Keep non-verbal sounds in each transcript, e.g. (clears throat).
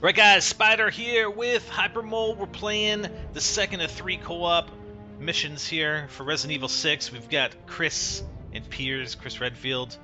Right, guys, Spider here with Hypermole. We're playing the second of three co op missions here for Resident Evil 6. We've got Chris and Piers, Chris Redfield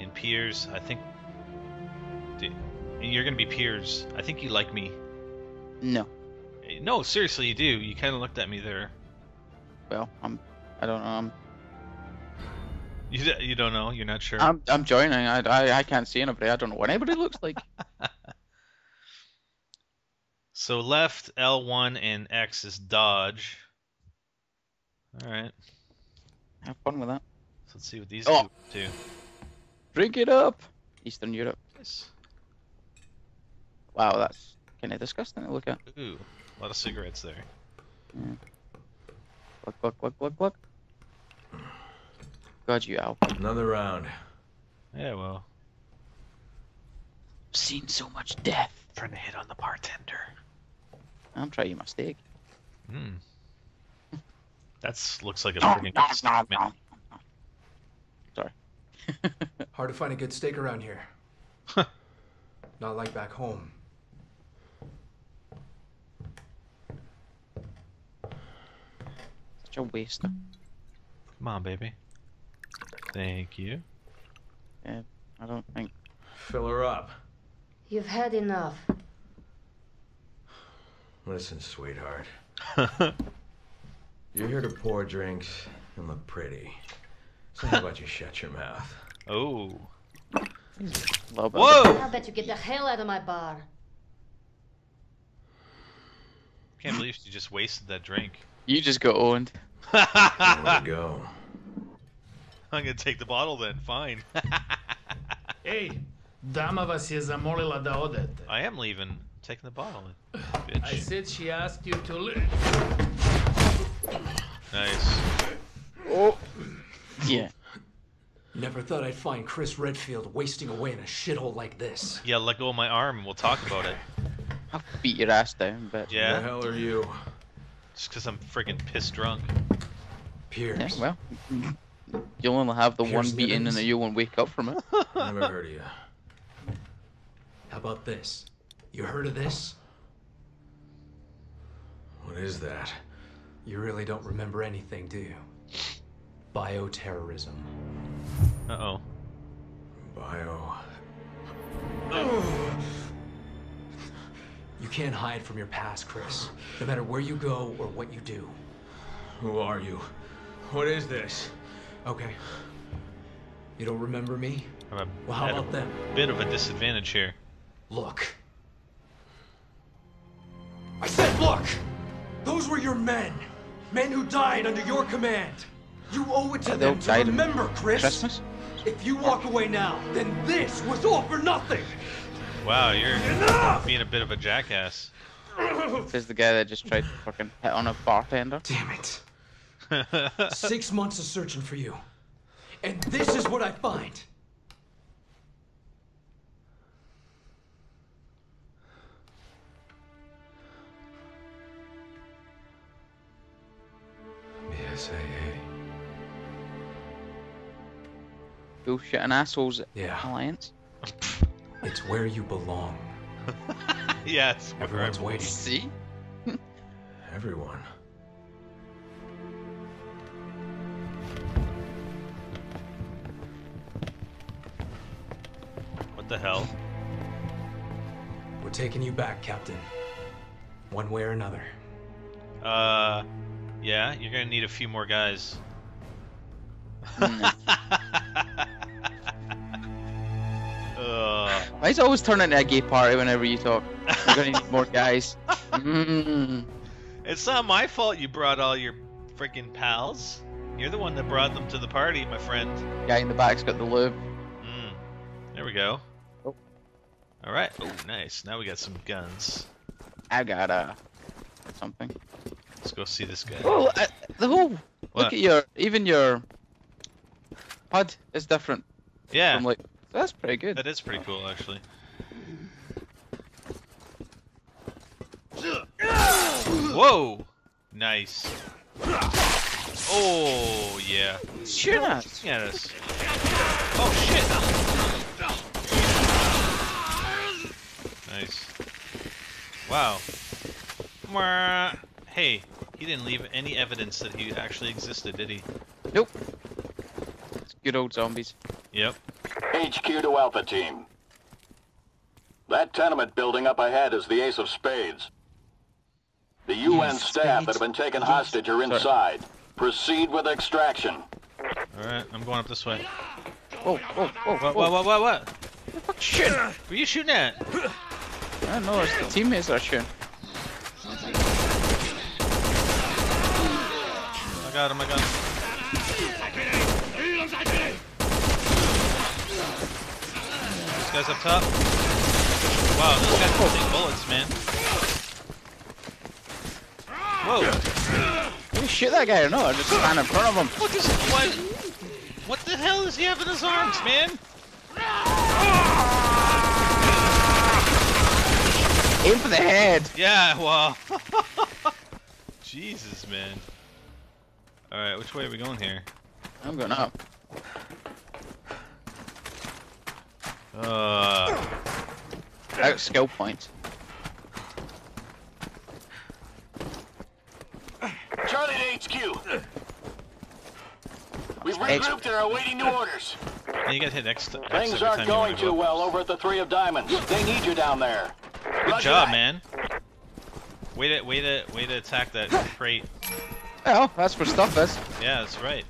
and Piers. I think. Dude, You're gonna be Piers. I think you like me. No. No, seriously, you do. You kind of looked at me there. Well, I'm. I don't know. I'm. You, you don't know? You're not sure? I'm. I'm joining. I, I. I can't see anybody. I don't know what anybody looks like. (laughs) So left L1 and X is dodge. Alright, Have fun with that. so let's see what these Oh. two do. Drink it up. Eastern Europe. Nice. Wow, that's kind of disgusting to look at. Ooh, a lot of cigarettes there. Look, look, look, look, look. God, you out. Another round. Yeah, well, I've seen so much death. trying to hit on the bartender. I'm trying my steak. Hmm. That's looks like a freaking no, good no, steak, no. Sorry. (laughs) Hard to find a good steak around here. Not like back home. Such a waste. Come on, baby. Thank you. I don't think. Fill her up. You've had enough. Listen, sweetheart. (laughs) You're here to pour drinks and look pretty. So how about you shut your mouth? (laughs) oh. A little bit Whoa! I bet you get the hell out of my bar. Can't believe she just wasted that drink. You just got owned. Where to go? (laughs) I'm gonna take the bottle then. Fine. hey, dama vas je zamolila da odete. I am leaving. Taking the bottle. (sighs) I Bitch. said she asked you to leave. Nice. Oh. Yeah. Never thought I'd find Chris Redfield wasting away in a shithole like this. Yeah, let go of my arm and we'll talk about it. I'll beat your ass down, but. Yeah? Who The hell are you? Just because I'm freaking pissed drunk. Piers. Yeah, well. You'll only have the one Piers beating and then you won't wake up from it. I (laughs) never heard of you. How about this? You heard of this? What is that? You really don't remember anything, do you? Bioterrorism. Uh oh. Bio. (sighs) You can't hide from your past, Chris. No matter where you go or what you do. Who are you? What is this? Okay. You don't remember me? I'm a, Well, how about a them? bit of a disadvantage here. Look. I said look! Those were your men. Men who died under your command. You owe it to They them to remember, Chris. Christmas? If you walk away now, then this was all for nothing. Wow, you're Enough! being a bit of a jackass. (clears throat) Is the guy that just tried to fucking hit on a bartender. Damn it. (laughs) Six months of searching for you. And this is what I find. BSAA. Bullshit and assholes Yeah. alliance. It's where you belong. (laughs) yes. Everyone's waiting. See? Everyone. What the hell? We're taking you back, Captain. One way or another. Uh, yeah, you're gonna need a few more guys. (laughs) Ugh. Why is it always turning into a gay party whenever you talk? We're gonna need more guys. (laughs) Mm. It's not my fault you brought all your freaking pals. You're the one that brought them to the party, my friend. Guy in the back's got the lube. Mm. There we go. Oh. All right. Oh, nice. Now we got some guns. I got uh something. Let's go see this guy. Oh, uh, the whole What? look at your even your HUD is different. Yeah, I'm like, that's pretty good. that is pretty cool, actually. Whoa! Nice. Oh yeah. Shoot us. Looking at us. Oh shit! Nice. Wow. Mwah. Hey, he didn't leave any evidence that he actually existed, did he? Nope. It's good old zombies. Yep. HQ to Alpha Team. That tenement building up ahead is the Ace of Spades. The UN Ace of staff that have been taken Yes. hostage are inside. Proceed with extraction. Alright, I'm going up this way. Oh, oh, oh, What, what, what, what, what? Shit! Who are you shooting at? I don't know, it's the teammates that are shooting. Got him, I got him. This guy's up top. Wow, this guys can take bullets, man. Whoa! Did you shoot that guy or no? I just stand in front of him. What is what? What the hell does he have in his arms, man? Aim for the head! Yeah, wow. (laughs) Jesus, man. Alright, which way are we going here? I'm going up. Uh, Out skill points. Charlie to HQ. We've regrouped and are awaiting new orders. and you gotta hit X. X Things every aren't time you wanna going too well over at the Three of Diamonds. They need you down there. Good Roger job, that. man. Way to, way to, way to attack that crate. Well, that's where stuff is. Yeah, that's right.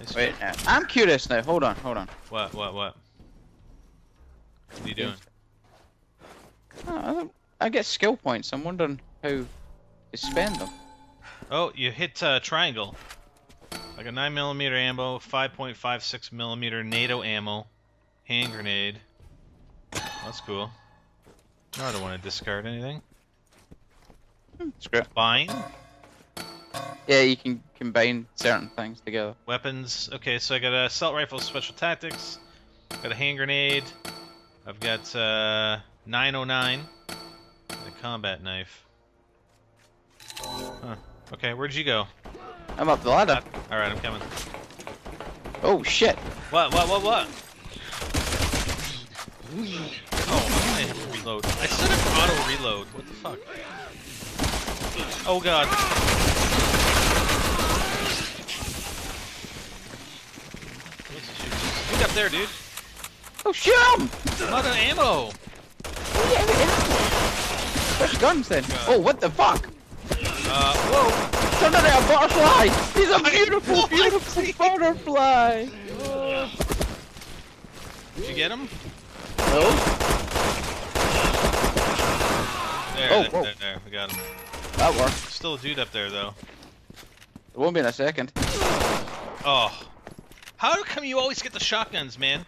Nice Wait, job. now, I'm curious now. Hold on, hold on. What, what, what? What are you doing? Oh, I, I get skill points. I'm wondering how to spend them. Oh, you hit uh, triangle. Like a 9mm ammo, 5.56 millimeter NATO ammo, hand grenade. That's cool. No, I don't want to discard anything. It's great. Bind. Yeah, you can combine certain things together. Weapons. Okay, so I got a assault rifle, special tactics. Got a hand grenade. I've got uh, 909. and A combat knife. Huh. Okay, where'd you go? I'm up the ladder. All right, I'm coming. Oh shit! What? What? What? What? Oh, I have to reload. I set up for auto reload. What the fuck? Oh god. Look up there, dude. Oh shoot him! Of ammo. Where's guns then? Oh, what the fuck? Uh, whoa. Turn into a butterfly! He's a (laughs) beautiful, beautiful (laughs) butterfly! Did you get him? No? There, Oh, there, whoa. there, there. We got him. That worked. Still a dude up there, though. It won't be in a second. Oh. How come you always get the shotguns, man?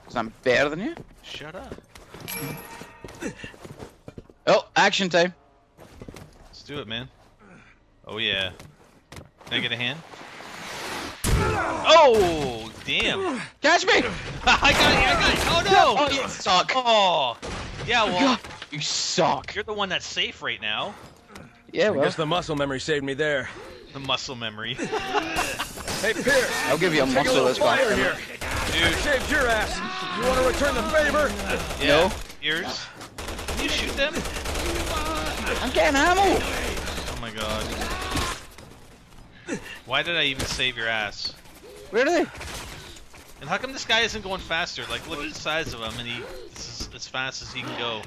Because I'm better than you. Shut up. Oh, action time. Let's do it, man. Oh yeah. Can I get a hand? Oh damn! Catch me! (laughs) I got you! I got you! Oh no! Oh, you suck. Oh! Yeah, well, God, you suck. you're the one that's safe right now. Yeah, I guess the muscle memory saved me there. The muscle memory. (laughs) Hey, Piers, I'll give you a take a muscle little that's here. Dude, Saved your ass. You want to return the favor? yeah. No. Ears. Can you shoot them? I'm getting ammo! Oh my god. Why did I even save your ass? Where are they? And how come this guy isn't going faster? Like, look at the size of him, and he this is as fast as he can go.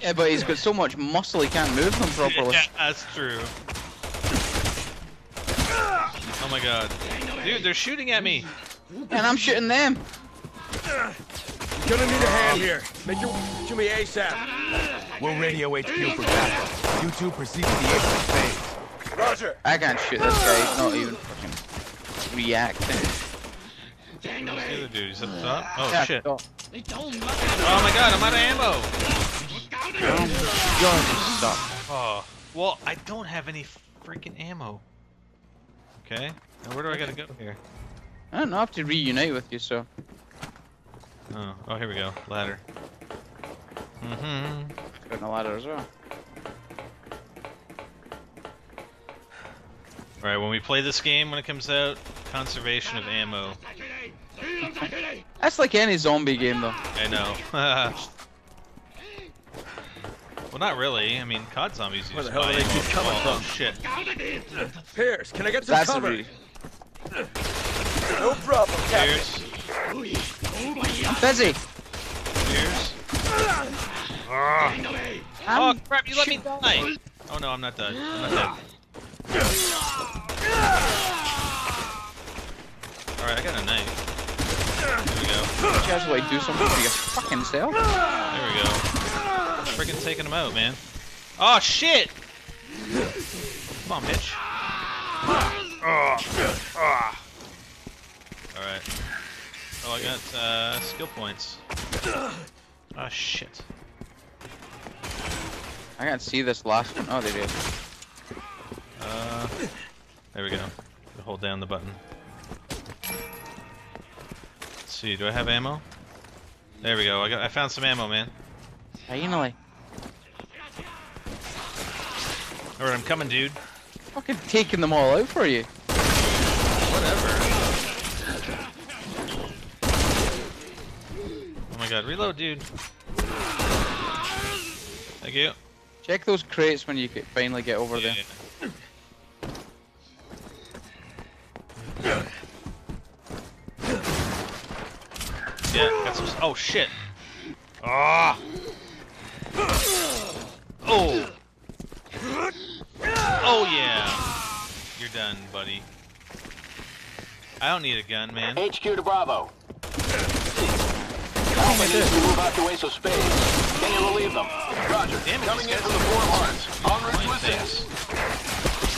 Yeah, but he's got so much muscle he can't move them properly. (laughs) Yeah, that's true. Oh my god. Dude, they're shooting at me. And I'm shooting them. Gonna need a hand here. Make your to me ASAP. We'll radio HQ for backup. You two proceed to the exit phase. Roger. I can't shoot this guy. He's not even fucking reacting. Where's the other dude? He's up top? Oh Yeah, shit. stop. Oh my god, I'm out of ammo! God, you suck. Oh. Well, I don't have any freaking ammo. Okay. Now where do I gotta go here? I don't know, I have to reunite with you, so. Oh, oh here we go. Ladder. Mm-hmm. Got a ladder as well. Alright, when we play this game when it comes out, conservation of ammo. That's like any zombie game, though. I know. (laughs) Well, not really. I mean, COD zombies Where use the hell do spy they keep coming oh, from? shit. Piers, can I get some That's cover? re- No problem, Captain. Piers. I'm busy. Piers. Ah. Oh crap! You let me die. Oh no, I'm not done. I'm not dead. All right, I got a knife. There we go. Casually do something for your fucking self. There we go. Freaking taking him out, man. Oh shit! Come on, bitch. Alright. Oh, I got uh, skill points. Oh shit. I can't see this last one. Oh, it is. Uh, there we go. Hold down the button. Let's see, do I have ammo? There we go. I got. I found some ammo, man. Finally. All right, I'm coming, dude. Fucking taking them all out for you. Whatever. Oh my god, reload, dude. Thank you. Check those crates when you finally get over there. Yeah. Yeah, got some. Oh shit. Ah. Oh. I don't need a gun, man. HQ to Bravo. Oh, my Needs dude. to move out to Ace of Spades. Can you relieve them? Roger. Damn it, Coming in from the are Four Horns. En route to Fine assist.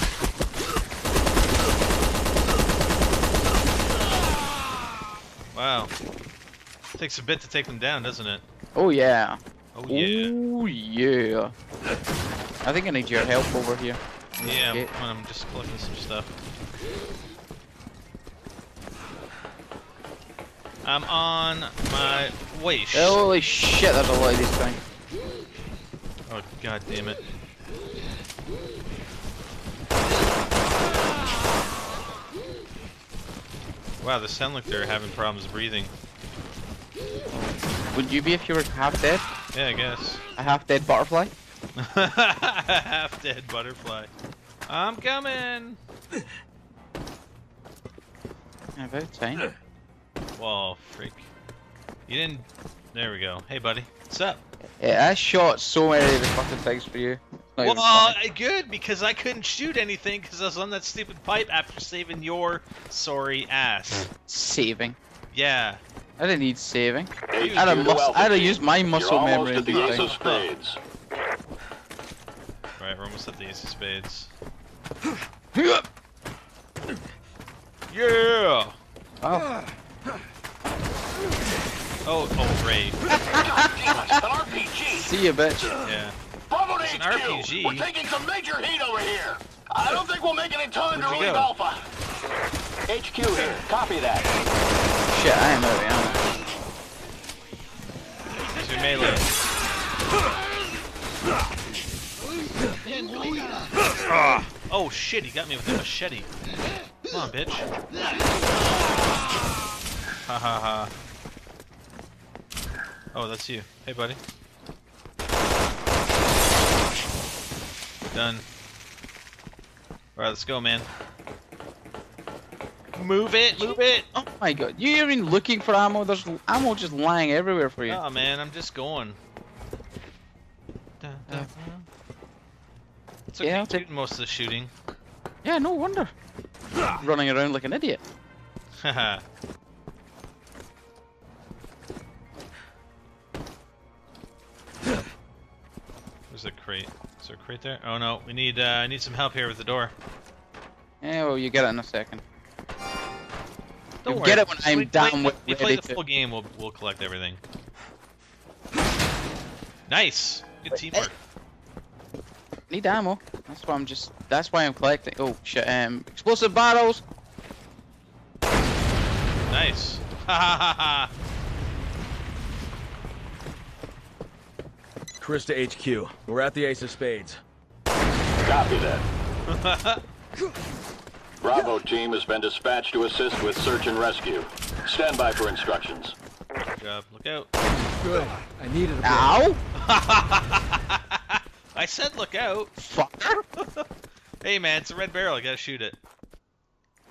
Wow. Takes a bit to take them down, doesn't it? Oh yeah. Oh yeah. Oh yeah. I think I need your help over here. Yeah, Okay. I'm, I'm just collecting some stuff. I'm on my way. Holy shit, that's a lot of these things. Oh god damn it. Wow, they sound like they're having problems breathing. Would you be if you were half dead? Yeah, I guess. A half dead butterfly? (laughs) (laughs) Half dead butterfly. I'm coming! Yeah, About time. Whoa, freak. You didn't. There we go. Hey, buddy. What's up? Yeah, I shot so many of the fucking things for you. Not Well, uh, good because I couldn't shoot anything because I was on that stupid pipe after saving your sorry ass. saving. Yeah. I didn't need saving. HQ I'd have, to mus- Alpha I'd have Team. used my You're muscle memory at the do Ace of things. Spades. Right, we're almost at the Ace of Spades. (laughs) Yeah. oh, Oh, oh, great. Damn it, an RPG! see you, bitch. Yeah. Bravo It's an HQ! RPG. We're taking some major heat over here! I don't think we'll make it in time to Where'd you relieve? Alpha! HQ here, copy that. Shit, I am out of ammo. To melee. Ah. Oh shit, he got me with a machete. Come on, bitch. Ha ha ha. Oh, that's you. Hey, buddy. Done. Alright, let's go, man. Move it, move it! Oh. oh my god, you even looking for ammo? There's ammo just lying everywhere for you. Oh man, I'm just going. Dun, dun, dun. It's okay Yeah, take- most of the shooting. Yeah, no wonder. Running around like an idiot. Haha. (laughs) crate. Is there a crate there? Oh no, we need uh, I need some help here with the door. Yeah, well, you get it in a second. Don't You'll worry. get it when I'm we play- well We play the to. full game. We'll we'll collect everything. Nice. Good teamwork. Need ammo. That's why I'm just. That's why I'm collecting. Oh shit. Um, explosive barrels. Nice. (laughs) Ha ha ha ha. Chris to HQ. We're at the Ace of Spades. Copy that. (laughs) Bravo team has been dispatched to assist with search and rescue. Stand by for instructions. Good job. Look out. Good. I needed a break. Ow! (laughs) I said look out. Fucker. (laughs) Hey man, it's a red barrel. I gotta shoot it.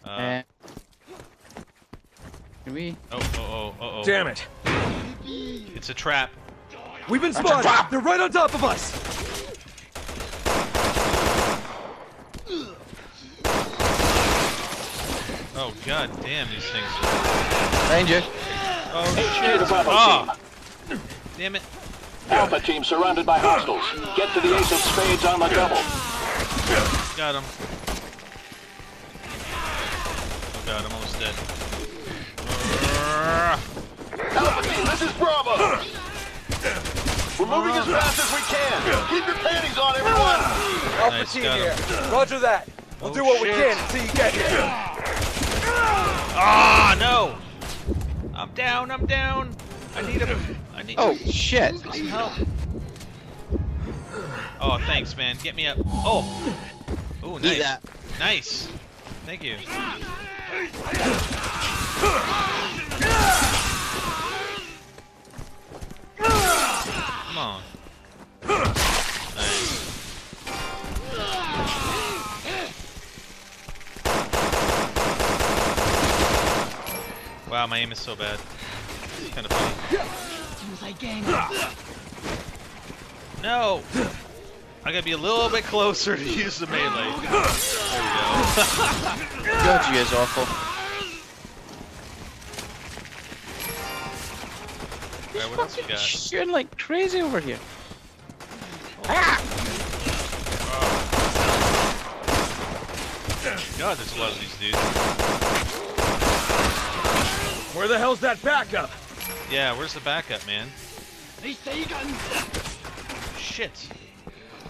Uh, Uh, can we? oh, oh, oh, oh, oh. Damn it! It's a trap. We've been spotted! They're right on top of us! Oh god damn these things. Ranger. Oh HQ to shit. Ah, team. damn it. Alpha team surrounded by hostiles. Get to the ace of spades on the double. Got him. Oh god, I'm almost dead. Alpha team, this is Bravo. We're moving as fast as we can. Keep your panties on, everyone. Alpha Nice, team here. Roger that. We'll Oh, do what we can until you get here. Ah, no! I'm down, I'm down. I need a. I need. Oh shit. Help. Oh, thanks, man. Get me up. Oh. Oh, nice. that. Nice. Thank you. On. Wow, my aim is so bad. It's kind of funny. No! I gotta be a little bit closer to use the melee. There we go. (laughs) God, you is awful. Alright, what else we Fucking got? (laughs) shooting like crazy over here. Ah! God, there's a lot of these dudes. Where the hell's that backup? Yeah, where's the backup, man? Shit.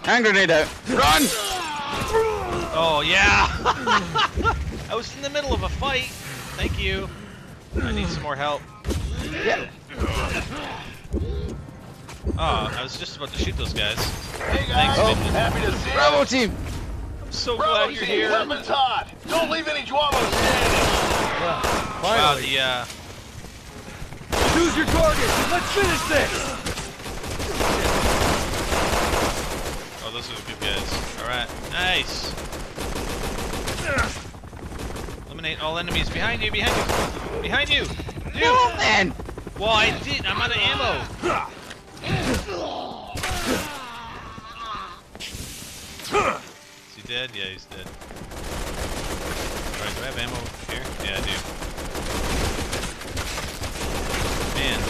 Hand grenade out. Run! Oh, yeah! (laughs) I was in the middle of a fight. Thank you. I need some more help. Yeah. Oh, I was just about to shoot those guys. Hey guys, Thanks, Midget. happy to see you. Bravo team. I'm so Bravo glad you're team, here. weapons hot. Don't leave any J'avos standing. Wow, Finally. the, uh, Choose your target. Let's finish this. oh, those are the good guys. Alright, nice. Eliminate all enemies behind you, behind you, behind you. Dude. No man. Well, I did. I'm out of ammo. Is he dead? Yeah, he's dead. Alright, do I have ammo here? Yeah, I do. Man.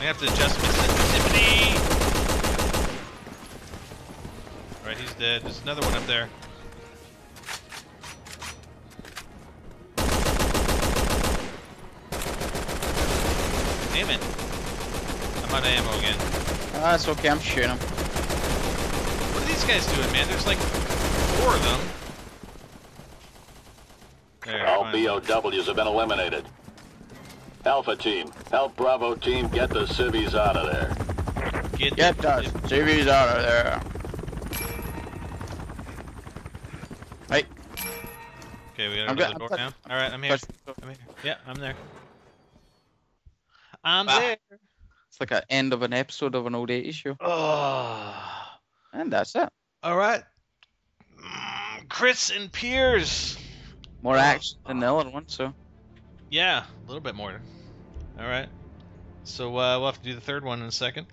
I have to adjust my sensitivity. Alright, he's dead. There's another one up there. Damn it. I'm out of ammo again. Ah, it's okay. I'm shooting him. What are these guys doing, man? There's like four of them. There, All finally. BOWs have been eliminated. Alpha team, help Bravo team get the civvies out of there. Get, Get the- that CVs out of there. Hey. Okay, we got I'm another good, door I'm now. All right, I'm here. I'm here. Yeah, I'm there. I'm there. It's like an end of an episode of an old 80s show. Oh. And that's it. All right. Mm, Chris and Piers. More action than the other one, so. Yeah, a little bit more. All right. So uh, we'll have to do the third one in a second.